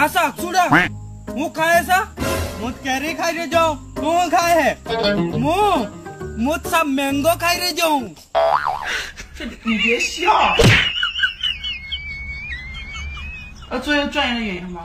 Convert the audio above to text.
कासा अक्सुड़ा मुँह खाए सा? मुझ कैरी खाई रह जाओ तू खाए है। मुँह मुझ सब मैंगो खाई रह जाऊँ। 啊，作业转移了演员吗？